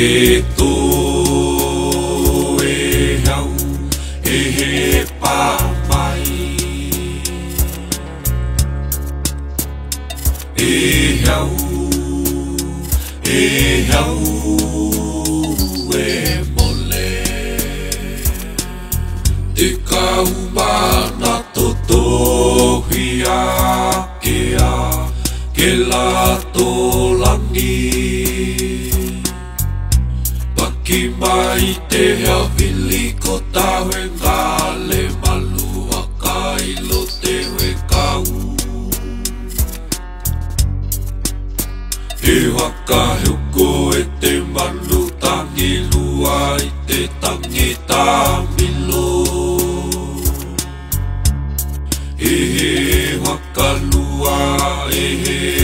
e tō e hau e he pāpai e hau e hau e mole te kaubana tō tō hi a ke a ke la tō ki mai te hea vili ko tā hoi ngā le malu a ka ilo te hoi ka u He waka heo ko e te malu tangi lua i te tangi tā milo He he he waka lua e he he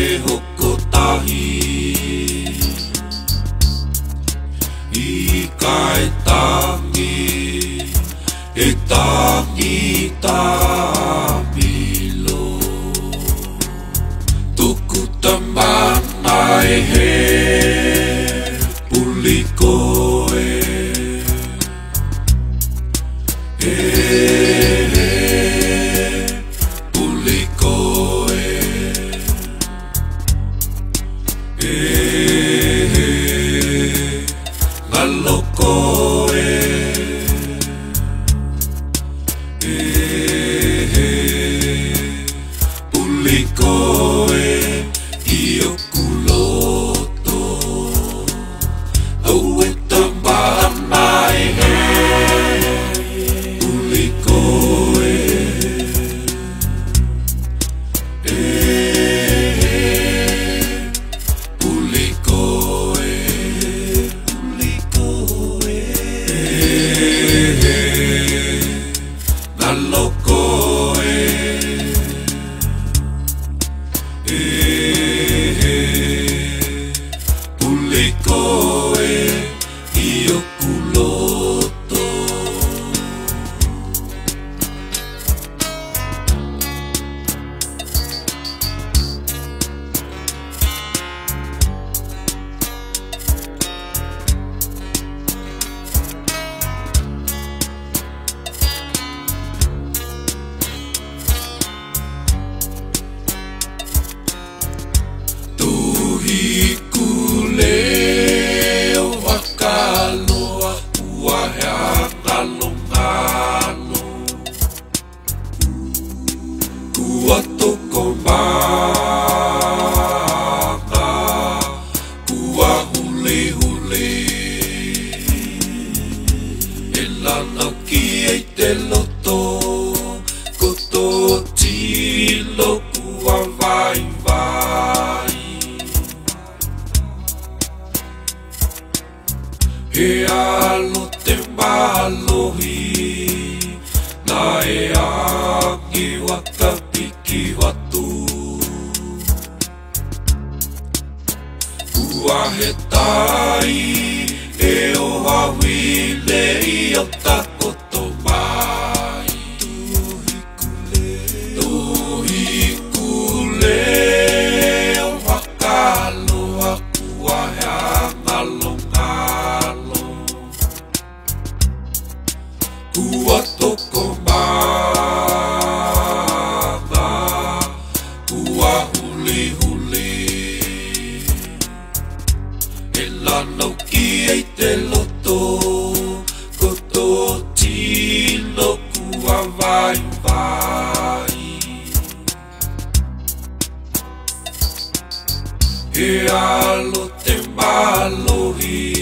waka piki watu Kua he tai, e o hawi le o tatu huli huli E la ki e te loto Ko tō tino kua vai vai He alo te malohi He alo te malohi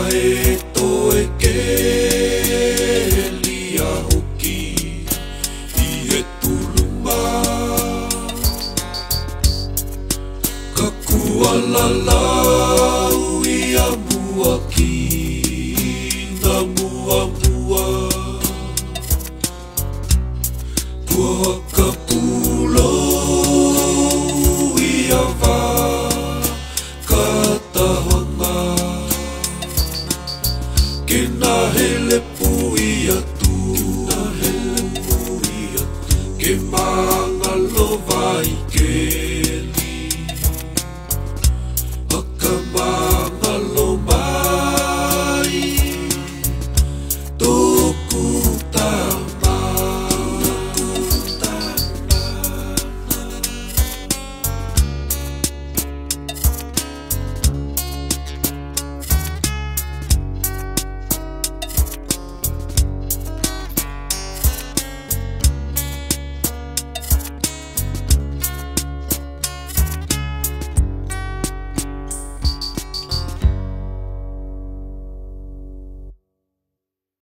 Charlie. Hallelujah.